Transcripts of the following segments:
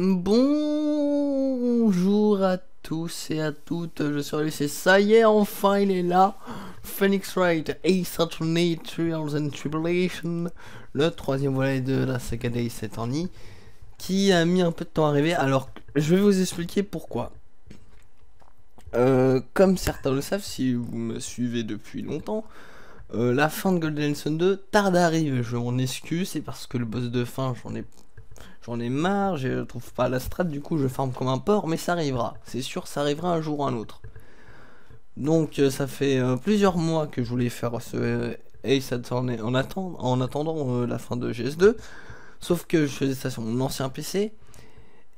Bonjour à tous et à toutes, je suis Alice ça y est, enfin il est là. Phoenix Wright, Ace Attorney, Trials and Tribulation, le troisième volet de la saga d'Ace Attorney, qui a mis un peu de temps à arriver, alors je vais vous expliquer pourquoi. Euh, comme certains le savent, si vous me suivez depuis longtemps, euh, la fin de Golden Sun 2 tarde à arriver, je m'en excuse, c'est parce que le boss de fin, j'en ai J'en ai marre, je trouve pas la strat, du coup je farme comme un porc, mais ça arrivera. C'est sûr, ça arrivera un jour ou un autre. Donc euh, ça fait euh, plusieurs mois que je voulais faire ce euh, Ace Attorney en, en attendant la fin de GS2. Sauf que je faisais ça sur mon ancien PC.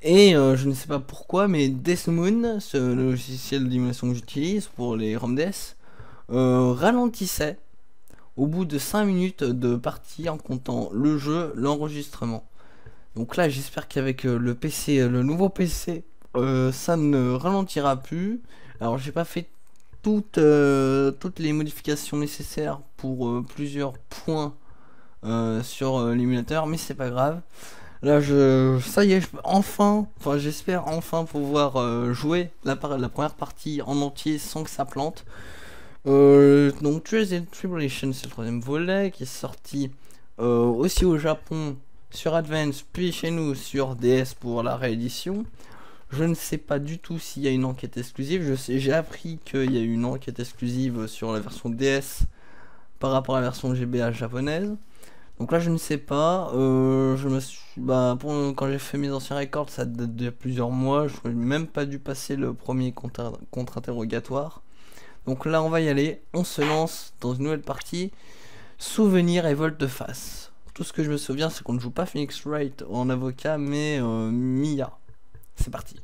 Et je ne sais pas pourquoi, mais Deathmoon, ce logiciel d'émulation que j'utilise pour les ROMDS, ralentissait au bout de 5 minutes de partie en comptant le jeu, l'enregistrement. Donc là, j'espère qu'avec euh, le PC, euh, le nouveau PC, euh, ça ne ralentira plus. Alors, j'ai pas fait toutes, les modifications nécessaires pour plusieurs points sur l'émulateur, mais c'est pas grave. Là, je, ça y est, je enfin, enfin, j'espère enfin pouvoir jouer la, première partie en entier sans que ça plante. donc, Trials Tribulation, c'est le troisième volet qui est sorti aussi au Japon sur Advance, puis chez nous sur DS pour la réédition. Je ne sais pas du tout s'il y a une enquête exclusive. J'ai appris qu'il y a une enquête exclusive sur la version DS par rapport à la version GBA japonaise. Donc là, je ne sais pas. Euh, je me suis, bah, quand j'ai fait mes anciens records, ça date de plusieurs mois. Je n'ai même pas dû passer le premier contre-interrogatoire. Donc là, on va y aller. On se lance dans une nouvelle partie. Souvenir et volte-face. Ce que je me souviens, c'est qu'on ne joue pas Phoenix Wright en avocat, mais euh, Mia. C'est parti.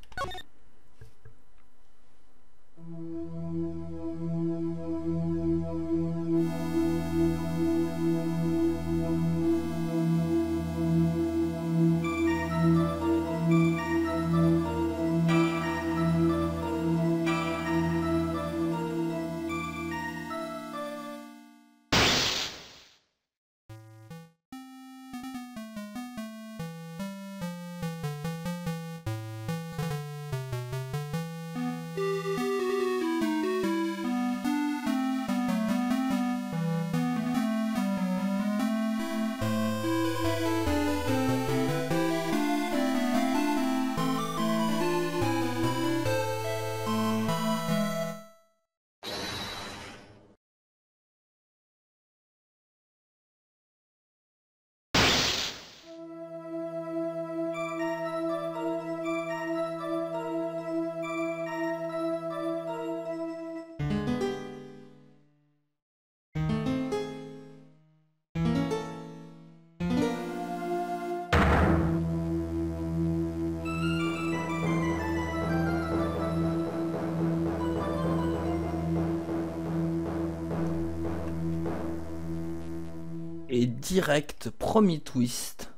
Direct, premier twist,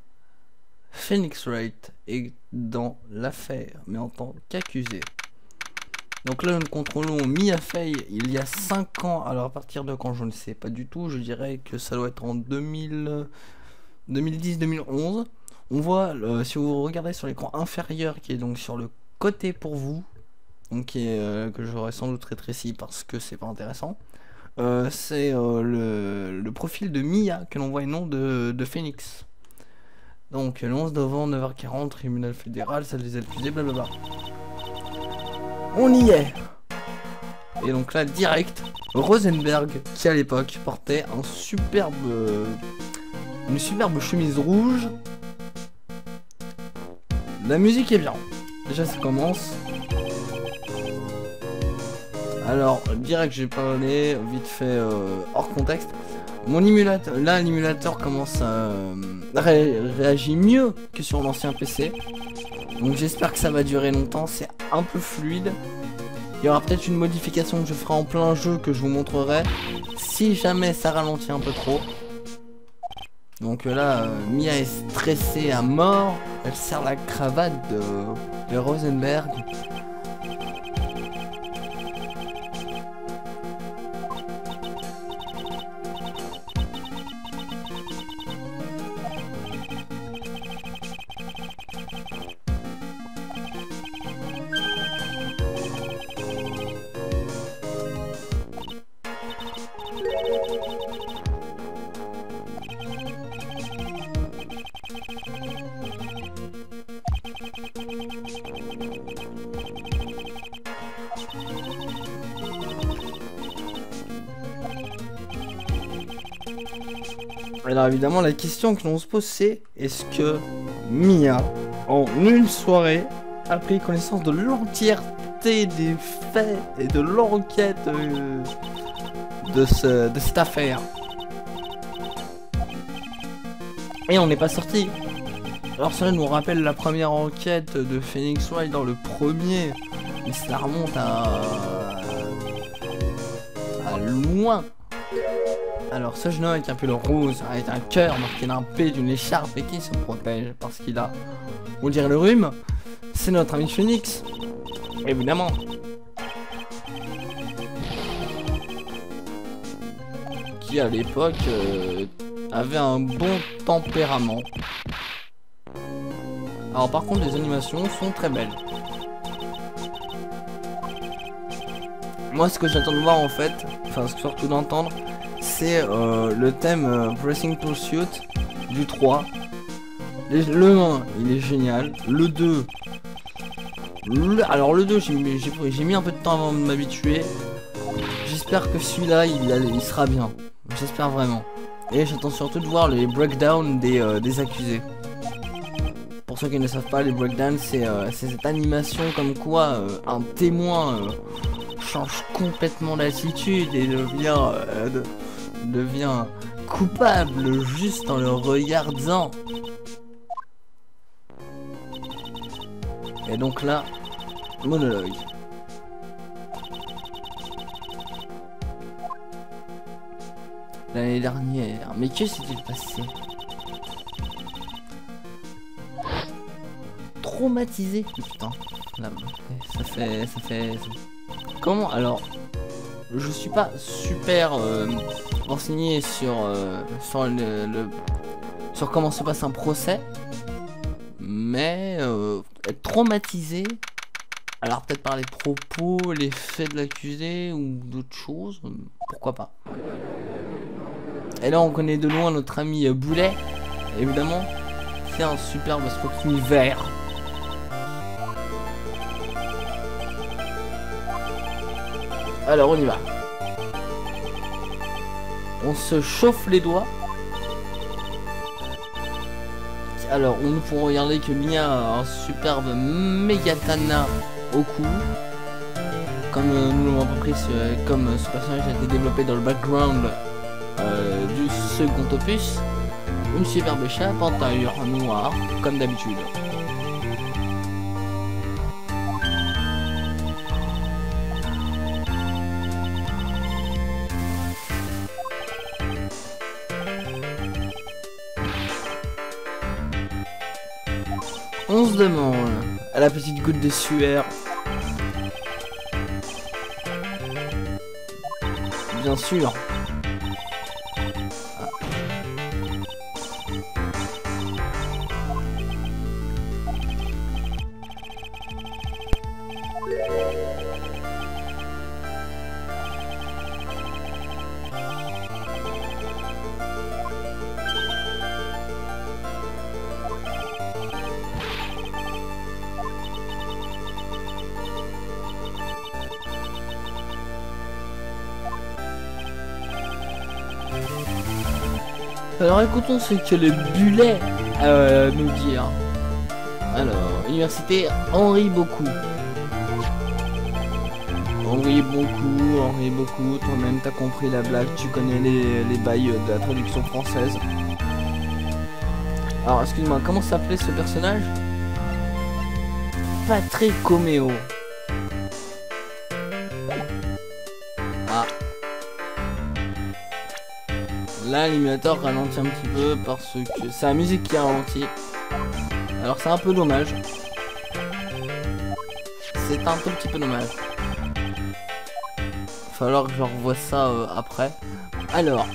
Phoenix Wright est dans l'affaire, mais en tant qu'accusé. Donc là, nous contrôlons Mia Fey il y a 5 ans. Alors à partir de quand, je ne sais pas du tout. Je dirais que ça doit être en 2010-2011. On voit, euh, si vous regardez sur l'écran inférieur, qui est donc sur le côté pour vous, donc euh, que j'aurais sans doute rétréci parce que c'est pas intéressant. Euh, c'est euh, le, profil de Mia que l'on voit et non de, Phoenix. Donc le 11 novembre 9h40, tribunal fédéral, salle des accusés, blablabla. On y est Et donc là, direct, Rosenberg, qui à l'époque portait un superbe... Une superbe chemise rouge. La musique est bien. Déjà ça commence. Alors, direct, j'ai parlé vite fait euh, hors contexte. Mon émulateur, là, l'émulateur commence à euh, réagir mieux que sur l'ancien PC. Donc, j'espère que ça va durer longtemps. C'est un peu fluide. Il y aura peut-être une modification que je ferai en plein jeu que je vous montrerai. Si jamais ça ralentit un peu trop. Donc là, euh, Mia est stressée à mort. Elle serre la cravate de Rosenberg. Évidemment, la question que l'on se pose, c'est est-ce que Mia, en une soirée, a pris connaissance de l'entièreté des faits et de l'enquête euh, de, ce, de cette affaire? Et on n'est pas sorti. Alors cela nous rappelle la première enquête de Phoenix Wright dans le premier. Mais cela remonte à... à loin. Alors ce jeune homme avec un pull rose, avec un cœur marqué d'un P, d'une écharpe et qui se protège parce qu'il a, on dirait le rhume, c'est notre ami Phoenix. Évidemment. Qui à l'époque euh, avait un bon tempérament. Alors par contre les animations sont très belles. Moi ce que j'attends de voir en fait, enfin surtout d'entendre, c'est euh, le thème euh, Pressing Pursuit du 3. Le 1, il est génial. Le 2, alors le 2, j'ai mis un peu de temps avant de m'habituer. J'espère que celui-là, il, sera bien. J'espère vraiment. Et j'attends surtout de voir les breakdowns des, euh, accusés. Pour ceux qui ne savent pas, les breakdowns, c'est cette animation comme quoi un témoin change complètement d'attitude et devient devient coupable juste en le regardant. Et donc là, monologue. L'année dernière, mais que s'est-il passé? Traumatisé. Putain, ça fait... ça fait... Comment Alors, je suis pas super euh, renseigné sur, euh, sur, comment se passe un procès, mais euh, être traumatisé, alors peut-être par les propos, les faits de l'accusé ou d'autres choses, pourquoi pas. Et là on connaît de loin notre ami Boulet, évidemment, c'est un superbe vert. Alors on y va. On se chauffe les doigts. Alors on peut regarder que Mia a un superbe Megatana au cou. Comme euh, nous l'avons compris, comme ce personnage a été développé dans le background euh, du second opus. Une superbe chape en noire, comme d'habitude. Demande à la petite goutte de sueur. Bien sûr. Alors écoutons ce que le bullet euh, nous dire. Alors, université Henri Beaucoup. Henri Beaucoup, Henri Beaucoup, toi-même t'as compris la blague, tu connais les, les bails de la traduction française. Alors excuse-moi, comment s'appelait ce personnage? Patrick Coméo. Là, l'animateur ralentit un petit peu parce que c'est la musique qui ralentit. Alors c'est un peu dommage. C'est un tout petit peu dommage. Falloir que je revoie ça euh, après. Alors,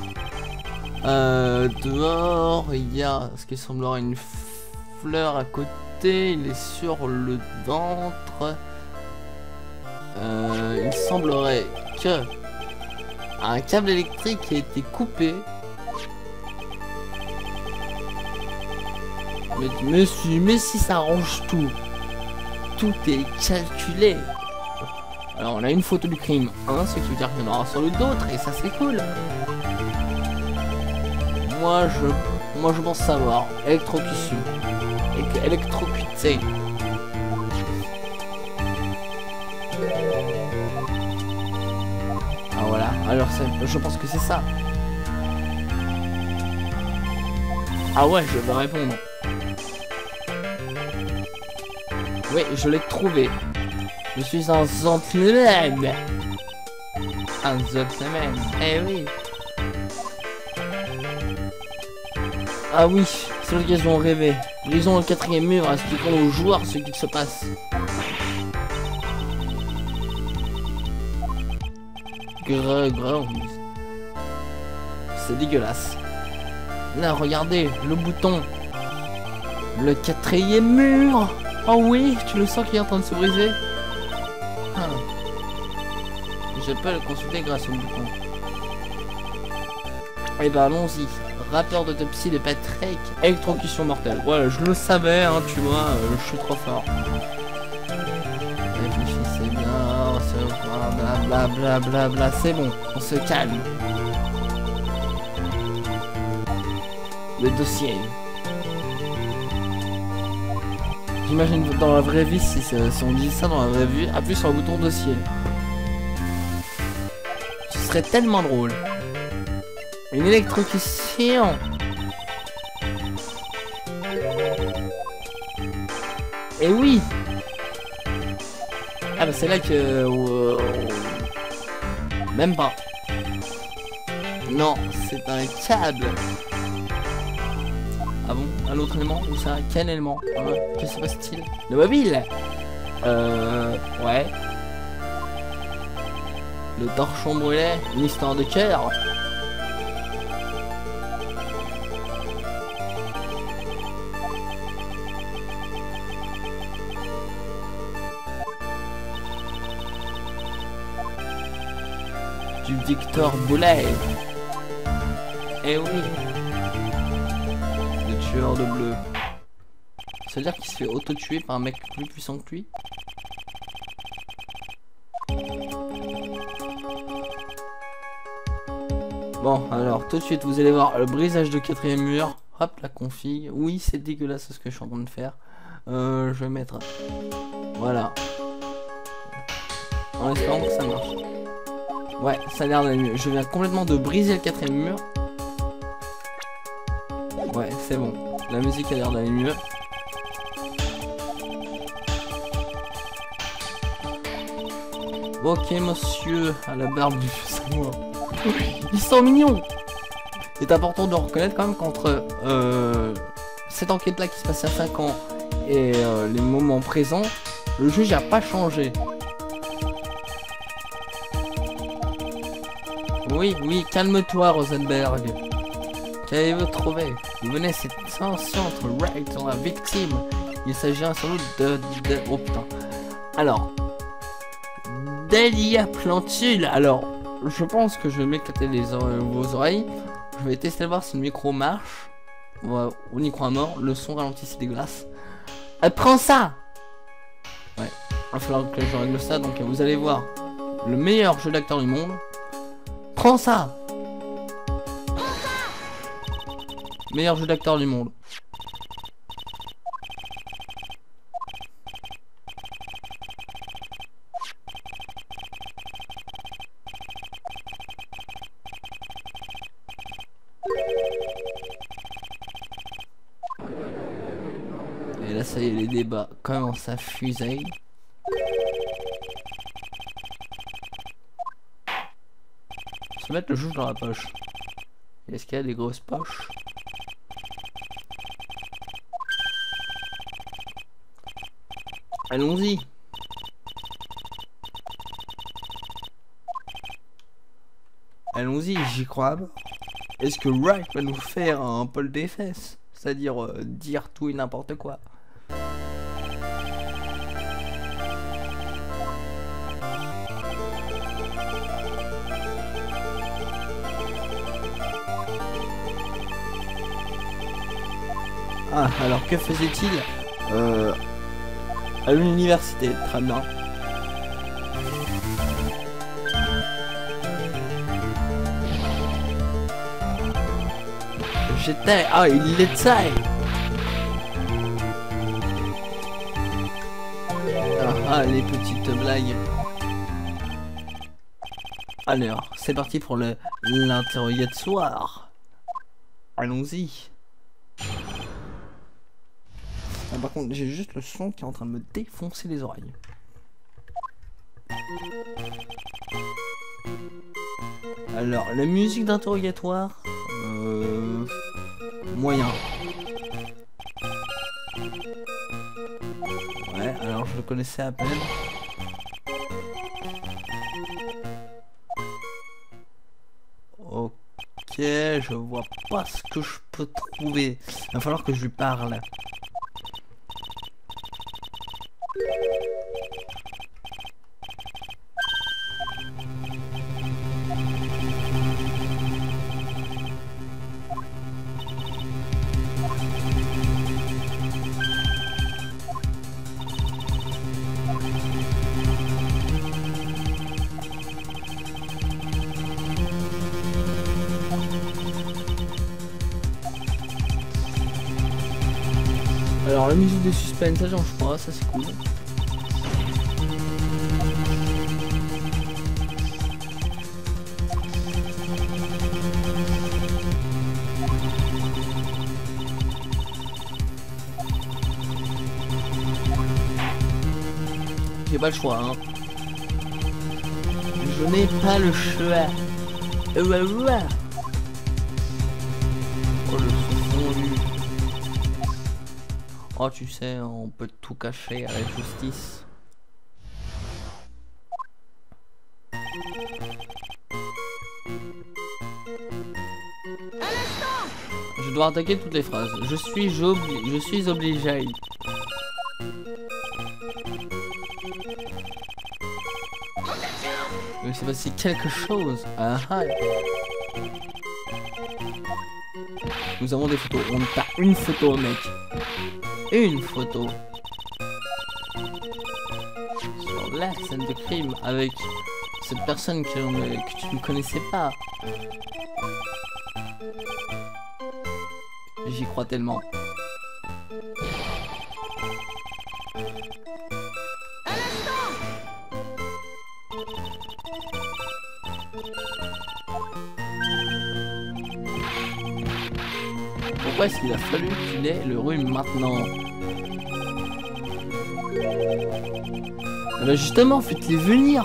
euh, dehors, il y a ce qui semblerait une fleur à côté. Il est sur le ventre. Euh, il semblerait que un câble électrique a été coupé Mais, si, mais si ça arrange tout, tout est calculé. Alors on a une photo du crime, hein, ce qui veut dire qu'il y en aura sans doute d'autres, et ça c'est cool. moi je moi je pense savoir. Électrocution. Électrocuté. Ah voilà, alors je pense que c'est ça. Ah ouais, je vais répondre. Oui, je l'ai trouvé. Je suis un gentleman. Un gentleman. Eh oui. Ah oui, c'est l'occasion de rêver. Lisons le quatrième mur, expliquons aux joueurs ce qu'il se passe. C'est dégueulasse. Là, regardez, le bouton. Le quatrième mur. Oh oui, tu le sens qu'il est en train de se briser ah. Je peux le consulter grâce au bouton. Eh ben allons-y. Rapport d'autopsie de Patrick. Électrocution mortelle. Voilà, je le savais, hein, tu vois, euh, je suis trop fort. C'est bon, on se calme. Le dossier. J'imagine dans la vraie vie, si, on dit ça dans la vraie vie, appuie sur le bouton dossier. Ce serait tellement drôle. Une électrocution. Et oui Ah bah c'est là que... Euh, même pas. Non, c'est un câble. Élément Ou ça Quel élément euh, Que se passe-t-il Le mobile Euh... Ouais. Le torchon brûlé Une histoire de cœur. Du Victor Boulet. Eh oui de bleu. Ça veut dire qu'il se fait auto-tuer par un mec plus puissant que lui Bon, alors tout de suite, vous allez voir le brisage de quatrième mur. Hop, la config. Oui, c'est dégueulasse ce que je suis en train de faire. Euh, je vais mettre... Voilà. En espérant que ça marche. Ouais, ça a l'air d'aller mieux. Je viens complètement de briser le quatrième mur. C'est bon. La musique a l'air d'aller mieux. Ok, monsieur, à la barbe du moi. Ils sont mignons C'est important de reconnaître quand même qu'entre euh, cette enquête-là qui se passe à 5 ans et euh, les moments présents, le juge n'a pas changé. Oui, oui, calme-toi, Rosenberg. Qu'avez-vous trouvé Vous venez cette sensation entre Wright et la victime. Il s'agit sans doute de, Oh putain. Alors. Delia Plantule. Alors, je pense que je vais m'éclater les vos oreilles. Je vais tester voir si le micro marche. on y croit mort. Le son ralentit, c'est dégueulasse. Elle prend ça Ouais. Il va falloir que je règle ça. Donc, vous allez voir. Le meilleur jeu d'acteur du monde. Prends ça Meilleur jeu d'acteur du monde. Et là, ça y est, les débats commencent à fuser. Se mettre le juge dans la poche. Est-ce qu'il y a des grosses poches? Allons-y. Allons-y, j'y crois. Est-ce que Wright va nous faire un pôle des fesses? C'est-à-dire euh, dire tout et n'importe quoi Ah, alors que faisait-il? Euh, à l'université, très bien. j'étais. Ah, il l'était ah, ah, les petites blagues. Alors, c'est parti pour le l'interrogatoire. Allons-y. Par contre, j'ai juste le son qui est en train de me défoncer les oreilles. Alors, la musique d'interrogatoire, euh, moyen. Ouais, alors je le connaissais à peine. Ok, je vois pas ce que je peux trouver. Il va falloir que je lui parle. La musique de suspense, ça change pas, ça c'est cool. J'ai pas le choix, hein. Je n'ai pas le choix. Euh, ouais, ouais. Oh, tu sais, on peut tout cacher à la justice. Je dois attaquer toutes les phrases. Je suis, je suis obligé. Il s'est passé quelque chose. Ah ah. Nous avons des photos. On t'a une photo, mec. Une photo. Sur la scène de crime avec cette personne que, que tu ne connaissais pas. J'y crois tellement. Est-ce qu'il a fallu qu'il ait le rhume maintenant ben justement, faites-les venir.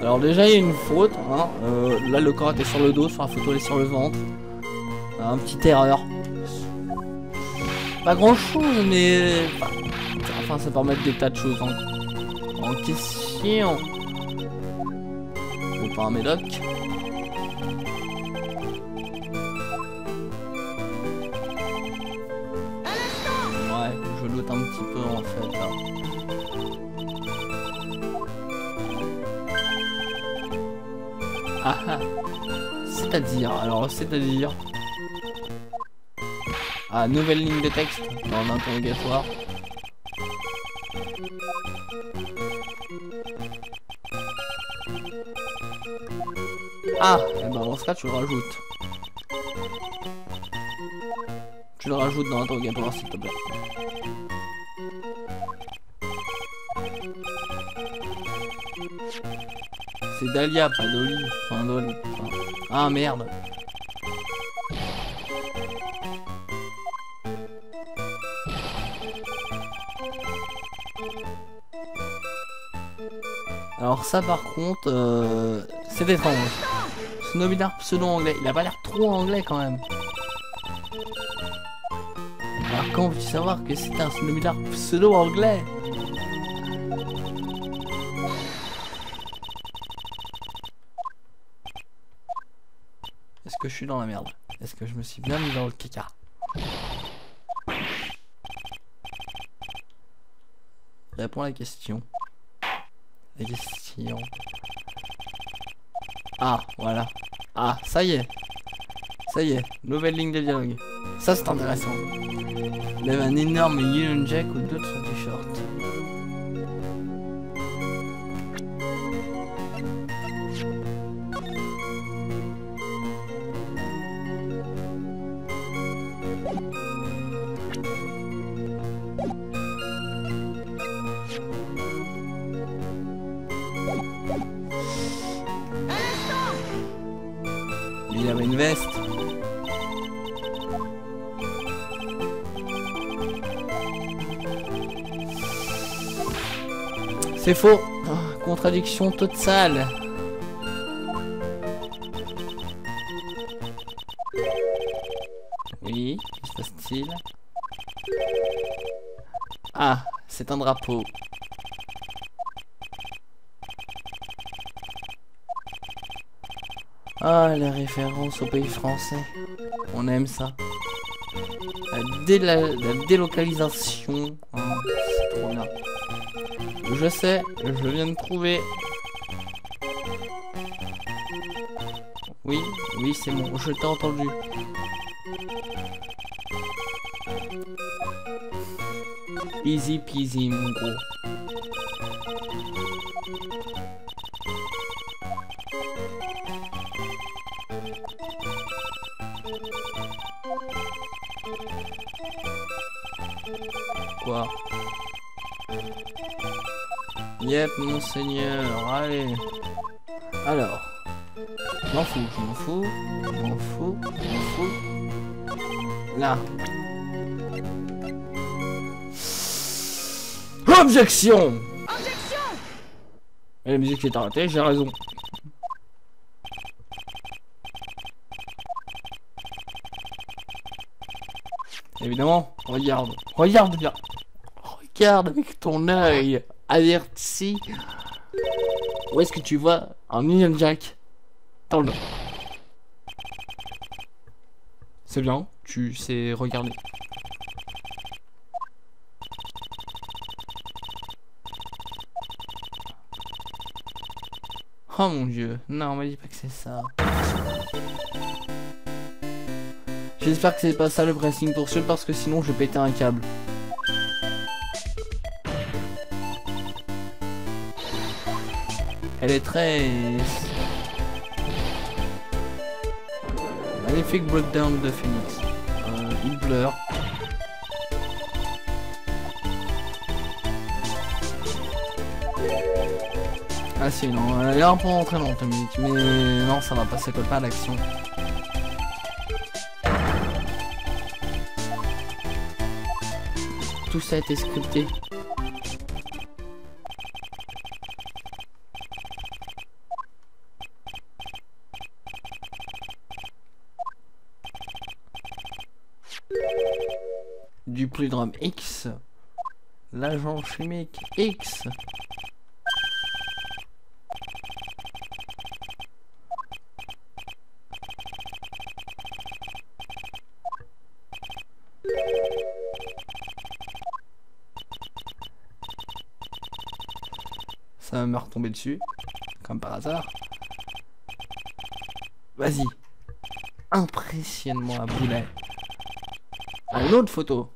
Alors déjà il y a une faute, hein. euh, là le corps était sur le dos, sur la photo elle est sur le ventre. Un petite erreur. Pas grand chose mais... Enfin ça permet des tas de choses en question. Médoc. Ouais, je loot un petit peu en fait là. Ah ah C'est-à-dire, alors c'est-à-dire... Ah, nouvelle ligne de texte dans l'interrogatoire. Ah, eh ben dans ce cas tu le rajoutes. Tu le rajoutes dans l'interrogatoire s'il te plaît. C'est Dahlia, pas Dolly. Enfin, Dolly. Enfin, Ah merde. Alors ça par contre, euh, c'est étrange. Snobinard pseudo-anglais. Il a pas l'air trop anglais quand même. Alors quand veux-tu savoir que c'est un Snobinard pseudo-anglais? Est-ce que je suis dans la merde? Est-ce que je me suis bien mis dans le caca? Réponds à la question. La question. Ah, voilà. Ah, ça y est. Ça y est, nouvelle ligne de dialogue. Ça c'est intéressant. Il avait un énorme Union Jack au dos de son t-shirt. C'est faux. Ah, contradiction totale. Oui, que se passe-t-il? Ah, c'est un drapeau. Ah, la référence au pays français. On aime ça. La, la délocalisation. Je sais, je viens de trouver. Oui, oui, c'est bon, je t'ai entendu. Easy peasy, mon gros. Yep, monseigneur, allez. Alors. Je m'en fous, je m'en fous, je m'en fous, je m'en fous. Là. Objection Objection Et la musique est arrêtée, j'ai raison. Évidemment, regarde, regarde bien. Regarde avec ton œil averti. Où est-ce que tu vois un Union Jack? Dans le C'est bien, tu sais regarder. Oh mon dieu, non, on m'a dit pas que c'est ça. J'espère que c'est pas ça le pressing pour ce parce que sinon je vais péter un câble. Très... Magnifique breakdown de Phoenix. Euh, il pleure. Ah si, non, elle est un peu musique, mais non, ça va pas, pas à l'action. Tout ça a été scripté. Drame X. L'agent chimique X. Ça va me retomber dessus, comme par hasard. Vas-y. Impressionne-moi, une autre photo.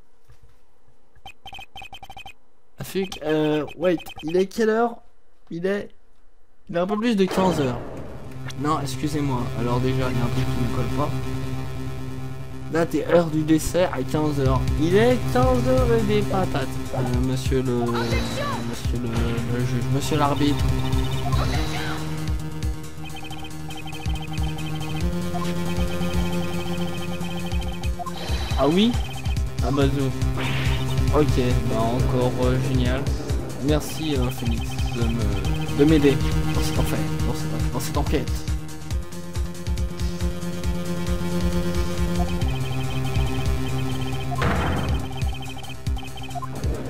Euh, wait, il est quelle heure? Il est... Il est un peu plus de 15 heures. Non, excusez-moi. Alors déjà, il y a un truc qui ne colle pas. Là, t'es heure du dessert à 15h. Il est 15h et des patates. Euh, monsieur le... Monsieur le, le juge. Monsieur l'arbitre. Ah oui? Ah bah Ok, bah encore euh, génial. Merci euh, Phoenix de me de m'aider dans cette enquête. Dans cette, dans enquête.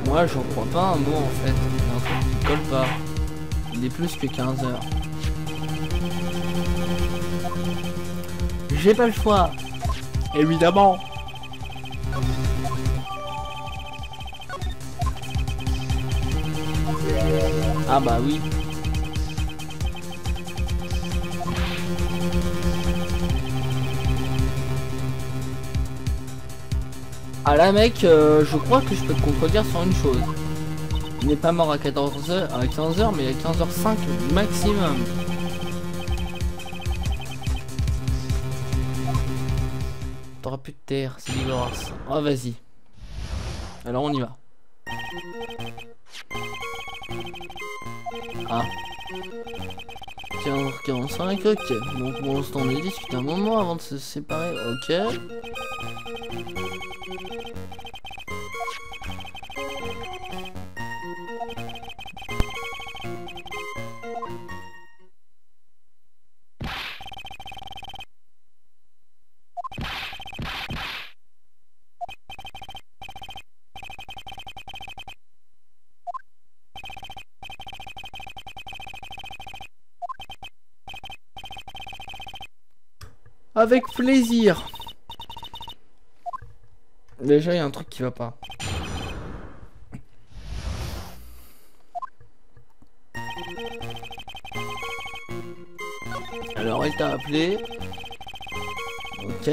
Moi j'en crois pas un mot en fait. Colle pas. Il est plus que 15 heures. J'ai pas le choix. Évidemment. Ah bah oui. Ah là mec, euh, je crois que je peux te contredire sur une chose. Il n'est pas mort à 14h, à 15h, mais à 15h05 maximum. T'auras plus de terre, c'est dégueulasse. Oh vas-y. Alors on y va. Ah. 15h45, ok. Donc l'instant on est discuté un moment avant de se séparer, ok. Avec plaisir. Déjà, il y a un truc qui va pas. Alors, elle t'a appelé. Ok.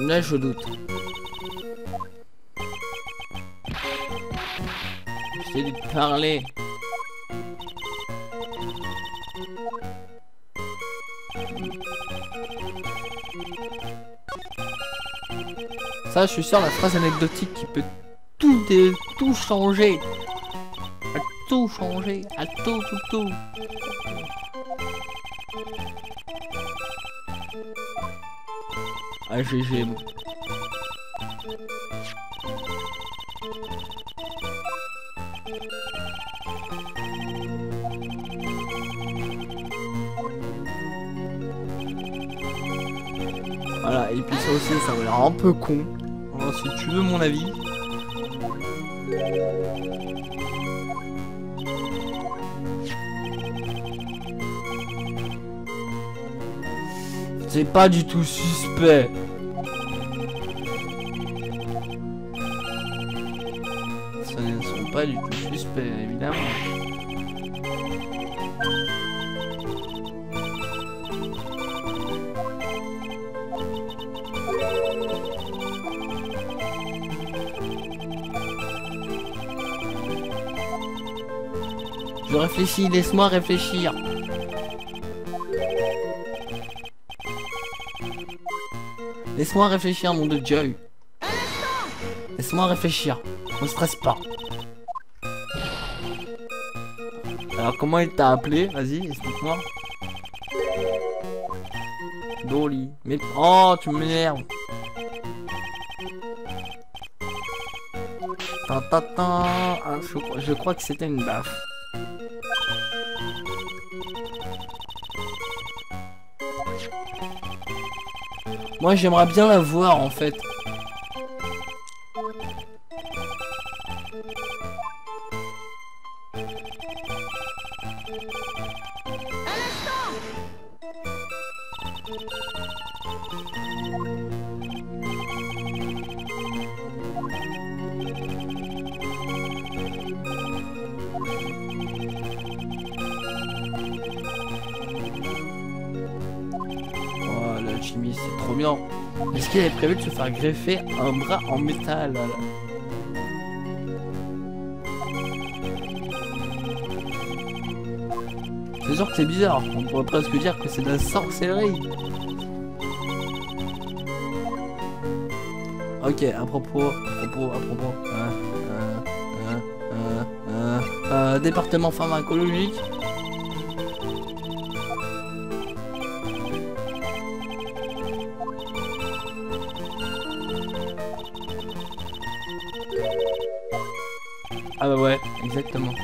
Là, je doute. Je t'ai dit de parler. Ça, je suis sûr, la phrase anecdotique qui peut tout, tout changer. Tout changer. À tout, tout, tout. Ah, GG. Voilà, et puis ça aussi, ça va l'air un peu con si tu veux mon avis. C'est pas du tout suspect. Ce ne sont pas du tout suspects, évidemment. Réfléchis, laisse-moi réfléchir. Laisse-moi réfléchir, mon dieu. Laisse-moi réfléchir. Ne stresse pas. Alors, comment il t'a appelé? Vas-y, explique-moi. Dolly. Mais... Oh, tu m'énerves. Ah, je, je crois que c'était une baffe. Moi j'aimerais bien la voir en fait. Greffer un bras en métal C'est sûr que c'est bizarre, on pourrait presque dire que c'est de la sorcellerie. Ok, à propos, à propos, à propos. Euh, euh, euh, département pharmacologique. Exactement.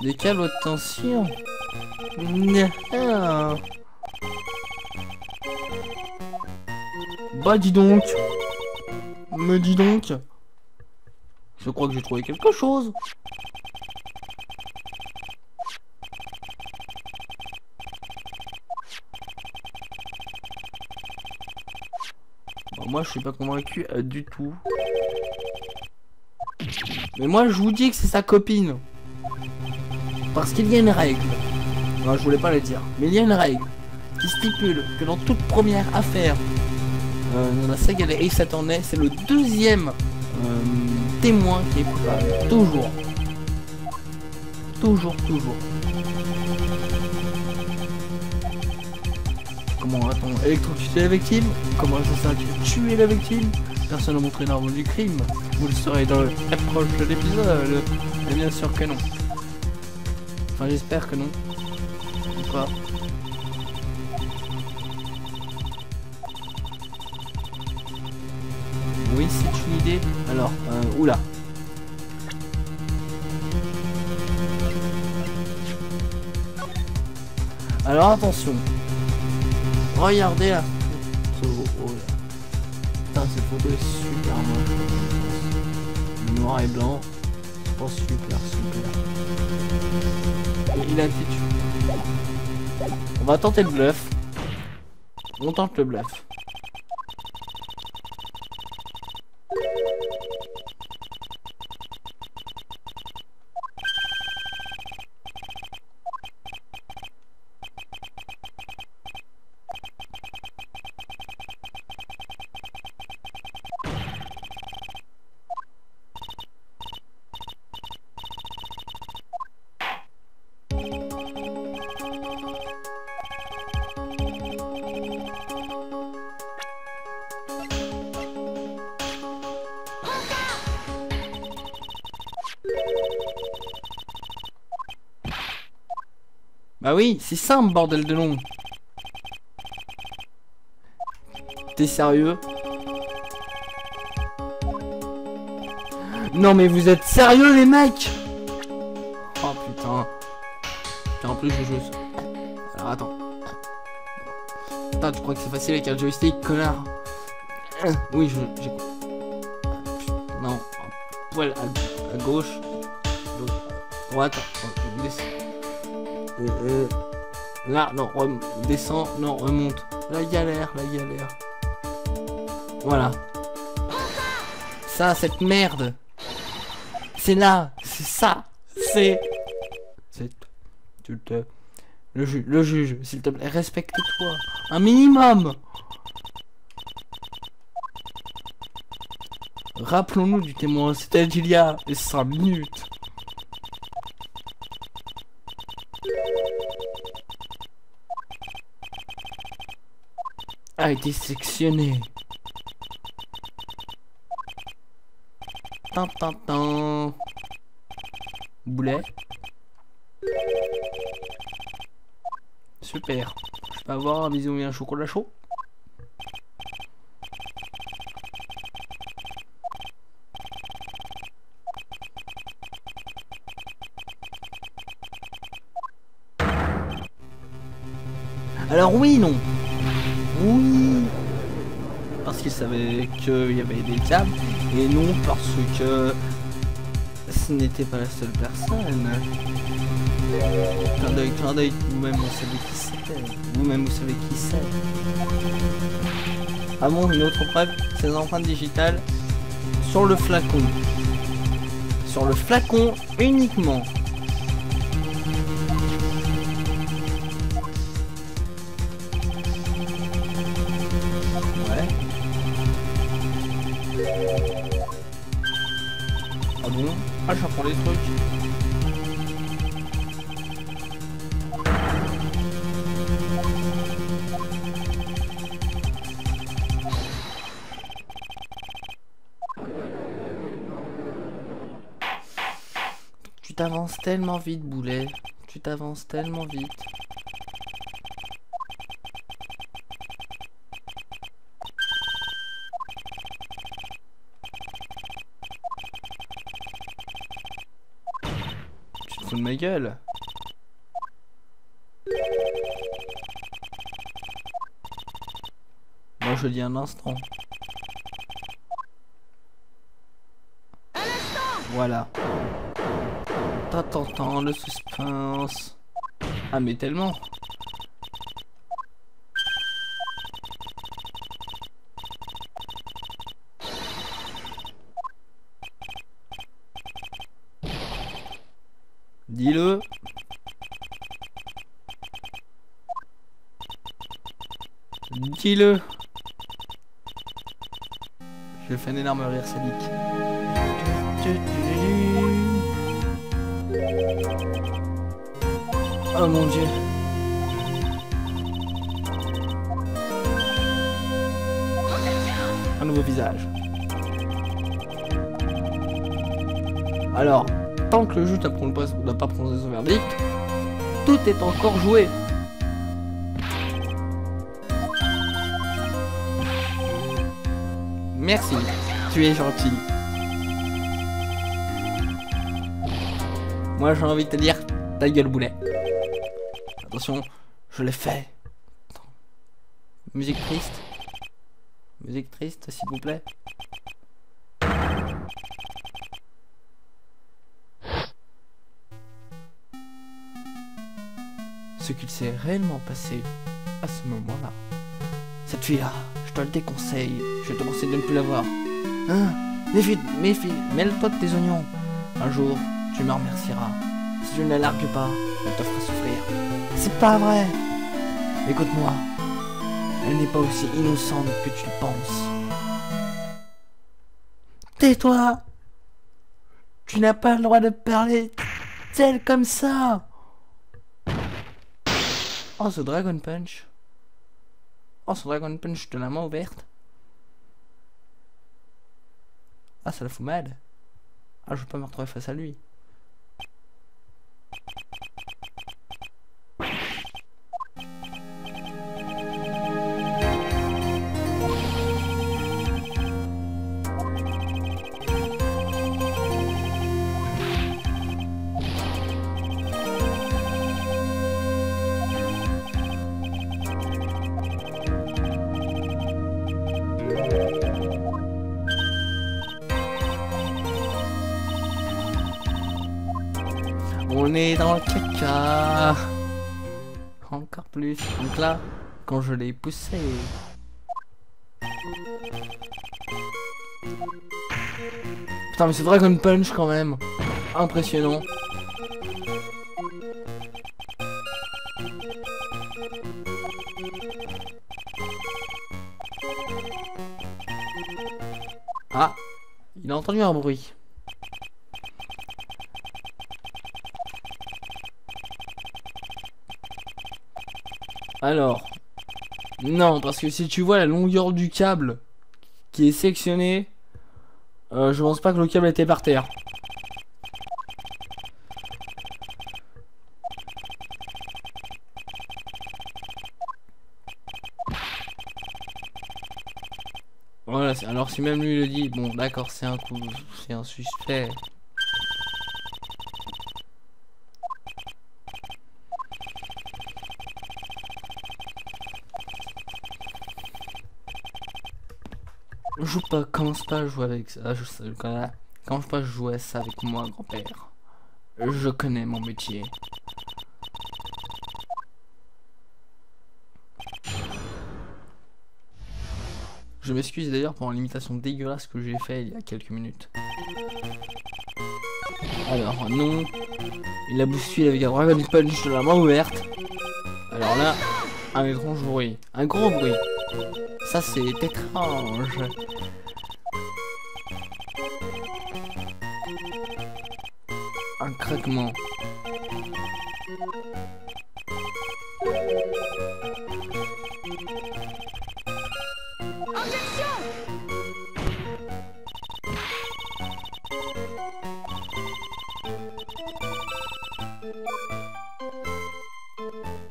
Des câbles haute tension. Bah dis donc. Me dis donc. Je crois que j'ai trouvé quelque chose moi je suis pas convaincu euh, du tout. Mais moi je vous dis que c'est sa copine. Parce qu'il y a une règle. Je voulais pas le dire. Mais il y a une règle qui stipule que dans toute première affaire euh, dans la saga des Ace Attorney, c'est le deuxième euh, témoin qui est. Toujours. Toujours, toujours. A-t-on électrocuté la victime Comment ça? Tu tué la victime? Personne n'a montré l'arme du crime. Vous le saurez dans le proche de l'épisode. Mais bien sûr que non. Enfin, j'espère que non. Ou pas. Oui, c'est une idée. Alors, euh, oula. Alors attention. Regardez là. Oh, oh là. Putain, cette photo est super moche. Noir et blanc. Pas super, super. Il a dit. On va tenter le bluff. On tente le bluff. Oui, c'est simple, bordel de long. T'es sérieux? Non mais vous êtes sérieux les mecs Oh putain. Putain, en plus je joue... Alors attends. Putain, tu crois que c'est facile avec un joystick, connard? Oui, je... j'ai... Non. Poil à, gauche. Droite. Euh, là, non, descend, non, remonte. La galère, la galère. Voilà. Ça, cette merde. C'est là, c'est ça, c'est... C'est... Le, juge, le juge, s'il te plaît, respecte-toi. Un minimum. Rappelons-nous du témoin, c'était il y a 5 minutes. A été sectionné. Tan, Boulet. Super. Je peux avoir un et un chocolat chaud? Alors oui, non. Oui. Parce qu'il savait qu'il y avait des câbles. Et non parce que ce n'était pas la seule personne. Clin d'œil, vous-même vous savez qui c'était. Vous-même vous savez qui c'est. Ah bon, une autre preuve, ces empreintes digitales sur le flacon. Sur le flacon uniquement. Ah, j'apprends les trucs. Tu t'avances tellement vite, Boulet. Tu t'avances tellement vite. Moi je dis un instant. Voilà. T'attends, le suspense. Ah mais tellement. Dis-le. Dis-le. Je fais un énorme rire sadique. Oh mon dieu. Un nouveau visage. Alors, tant que le juge n'a pas prononcé son verdict, tout est encore joué. Merci, tu es gentil. Moi j'ai envie de te dire, ta gueule boulet. Attention, je l'ai fait. Musique triste. Musique triste, s'il vous plaît. Ce qu'il s'est réellement passé à ce moment-là. Cette fille-là, je te le déconseille. Je te conseille de ne plus la voir. Hein Méfie, méfie, mêle-toi de tes oignons. Un jour, tu me remercieras. Si tu ne la largues pas, elle te fera souffrir. C'est pas vrai Écoute-moi. Elle n'est pas aussi innocente que tu le penses. Tais-toi Tu n'as pas le droit de parler tel comme ça Oh, ce Dragon Punch Oh, ce Dragon Punch de la main ouverte Ah, ça la fout mal. Ah, je veux pas me retrouver face à lui. Donc là, quand je l'ai poussé. Putain, mais c'est Dragon Punch quand même. Impressionnant. Ah, il a entendu un bruit. Alors, non, parce que si tu vois la longueur du câble qui est sectionné, euh, je pense pas que le câble était par terre. Voilà, alors si même lui le dit, bon d'accord, c'est un coup, c'est un suspect. Joue pas, commence pas à jouer avec ça. Commence pas à jouer à ça avec moi, grand-père? Je connais mon métier. Je m'excuse d'ailleurs pour l'imitation dégueulasse que j'ai fait il y a quelques minutes. Alors, non. Il a bousculé avec un Dragon Punch de la main ouverte. Alors là, un étrange bruit. Un gros bruit. Ça, c'est étrange.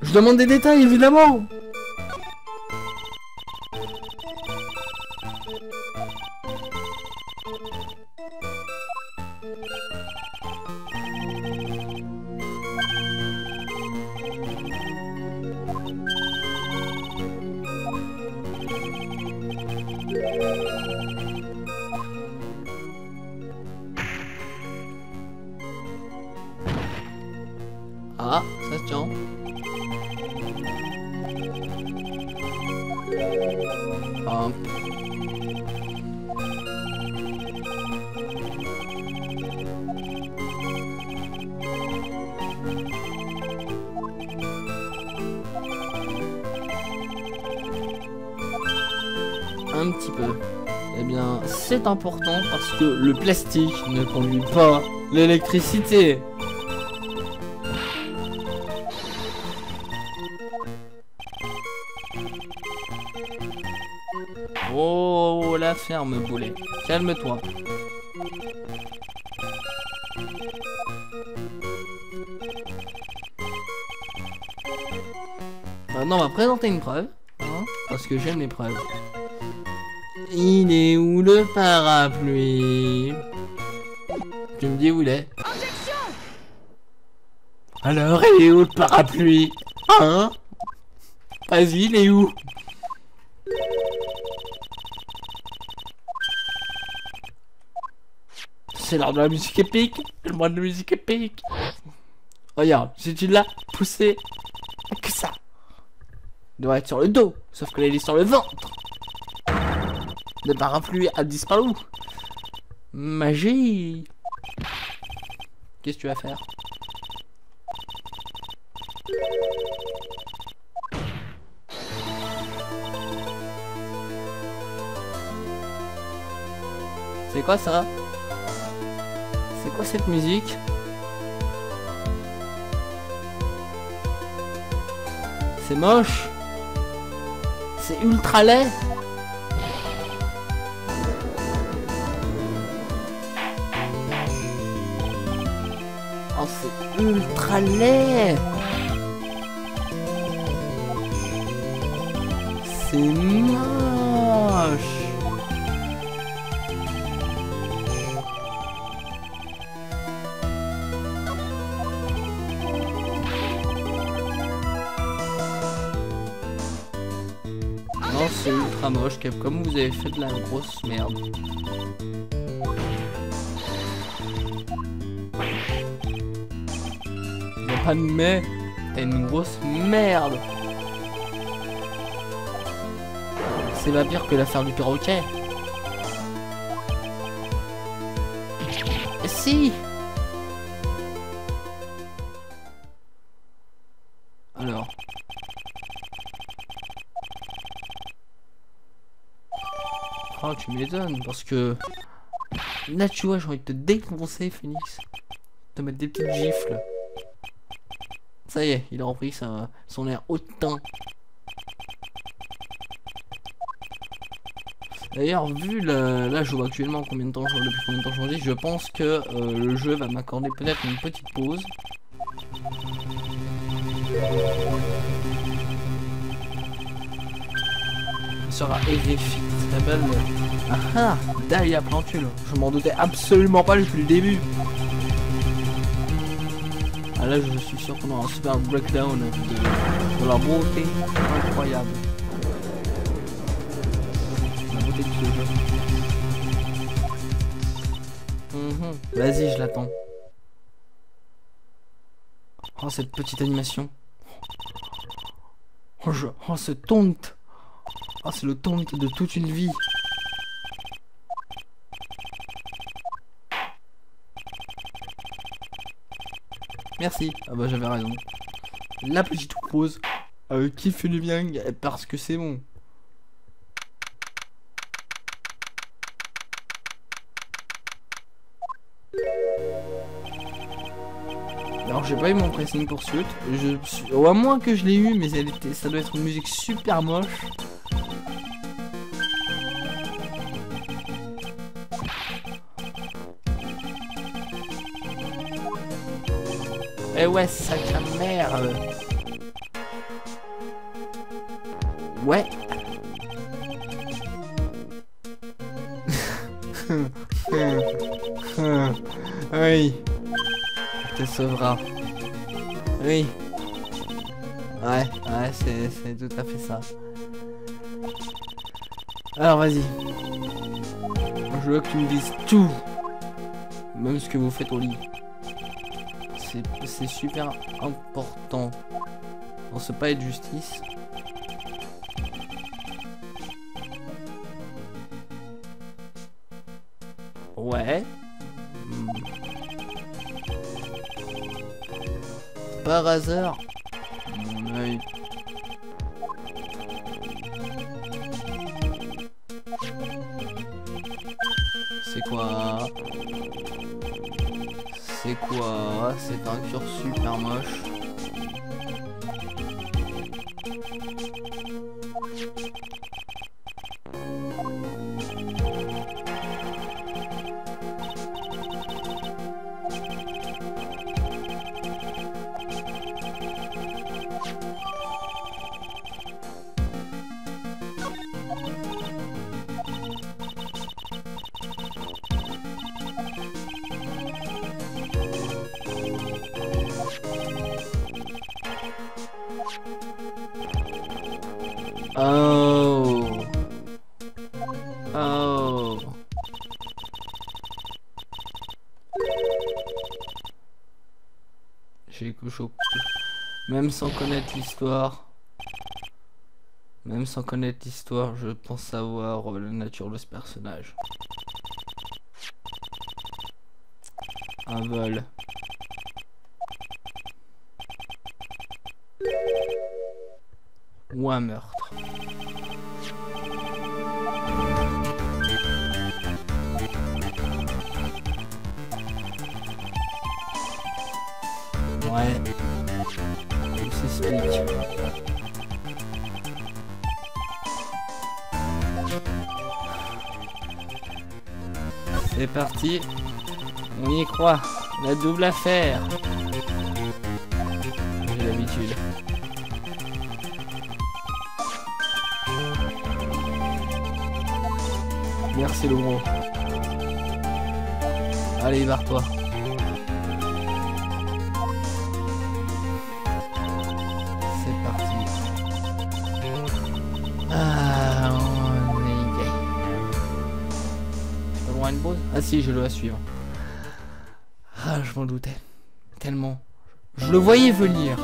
Je demande des détails, évidemment important parce que le plastique ne conduit pas l'électricité. Oh, la ferme, boulet. Calme-toi. Maintenant, on va présenter une preuve. hein, parce que j'aime les preuves. Il est où le parapluie. Tu me dis où il est. Alors, il est où le parapluie? Hein? Vas-y, il est où? C'est l'heure de la musique épique. Le mois de la musique épique. Regarde, si tu l'as poussé, que ça. Il devrait être sur le dos, sauf que là il est sur le ventre Le parapluie a disparu. Magie. Qu'est-ce que tu vas faire? C'est quoi ça? C'est quoi cette musique? C'est moche. C'est ultra laid ultra laid. C'est moche. Non, c'est ultra moche, Capcom, vous avez fait de la grosse merde. Pas de mais, t'as une grosse merde. C'est pas pire que l'affaire du perroquet. Si Alors. Oh, tu m'étonnes, parce que... Là, tu vois, j'ai envie de te défoncer, Phoenix. Te mettre des petites gifles. Ça y est, il a repris son air hautain. D'ailleurs, vu la, là, je vois actuellement combien de temps, depuis combien de temps je je pense que euh, le jeu va m'accorder peut-être une petite pause. sera Erific, très belle. Ah ah, Dahlia Plantule. Je m'en doutais absolument pas depuis le début. Ah là, je suis sûr qu'on aura un super breakdown de, de la beauté incroyable. La beauté de ce jeu. Mhm. Vas-y, je l'attends. Oh, cette petite animation. Oh, je... oh ce taunt. Oh, c'est le taunt de toute une vie. Merci. Ah bah j'avais raison. La petite pause. Euh, qui fait du bien parce que c'est bon. Alors j'ai pas eu mon pressing poursuite. Je suis... Ou à moins que je l'ai eu, mais ça doit être une musique super moche. Eh ouais, sacrée merde. Ouais. oui. te sauvera. Oui. Ouais, ouais, c'est c'est tout à fait ça. Alors vas-y. Je veux que tu me dises tout. Même ce que vous faites au lit. C'est super important. Dans ce pas de justice. Ouais. Hmm. Par hasard. commerce Oh. Oh. J'ai couché Même sans connaître l'histoire. Même sans connaître l'histoire, je pense savoir la nature de ce personnage. Un vol. Un meurtre. Ouais. Tout s'explique. C'est parti. On y croit. La double affaire. J'ai l'habitude. Merci le gros. Allez, barre-toi. Ah si, je dois suivre. Ah, je m'en doutais. Tellement. Je le voyais venir.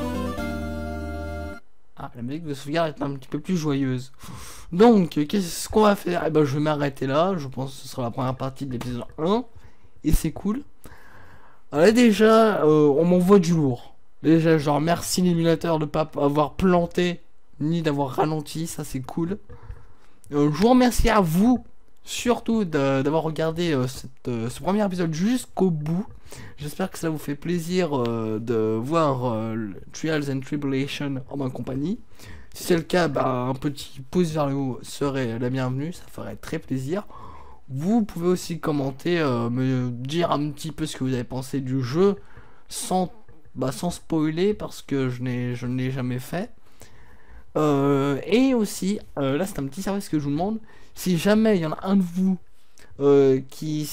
Ah, la sauvegarde est un petit peu plus joyeuse. Donc, qu'est-ce qu'on va faire? Eh ben, je vais m'arrêter là. Je pense que ce sera la première partie de l'épisode 1. Et c'est cool. Déjà, euh, on m'envoie du lourd. Déjà, je remercie l'émulateur de pas avoir planté ni d'avoir ralenti. Ça, c'est cool. Euh, je vous remercie à vous surtout d'avoir regardé euh, euh, ce premier épisode jusqu'au bout. J'espère que ça vous fait plaisir euh, de voir Trials and Tribulation en ma compagnie. Si c'est le cas, bah, un petit pouce vers le haut serait la bienvenue, ça ferait très plaisir. Vous pouvez aussi commenter, me dire un petit peu ce que vous avez pensé du jeu sans, bah, sans spoiler parce que je ne l'ai jamais fait. et aussi, là c'est un petit service que je vous demande, si jamais il y en a un de vous euh, qui,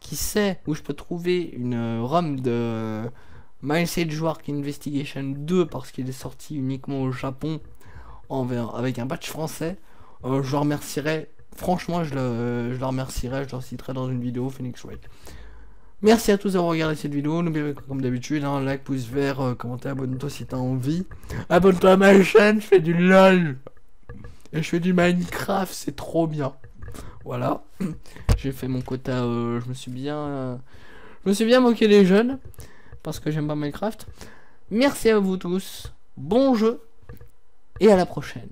qui sait où je peux trouver une euh, ROM de Sage Work Investigation 2 parce qu'il est sorti uniquement au Japon avec un batch français, euh, je le remercierai. Franchement, je le, je remercierai, je le citerai dans une vidéo Phoenix Wright. Merci à tous d'avoir regardé cette vidéo. N'oubliez pas, comme d'habitude, un like, pouce vert, commentaire, abonne-toi si t'as envie. Abonne-toi à ma chaîne, je fais du LOL. Et je fais du Minecraft, c'est trop bien. Voilà. J'ai fait mon quota. Euh, je me suis bien. Euh, je me suis bien moqué des jeunes. Parce que j'aime pas Minecraft. Merci à vous tous. Bon jeu. Et à la prochaine.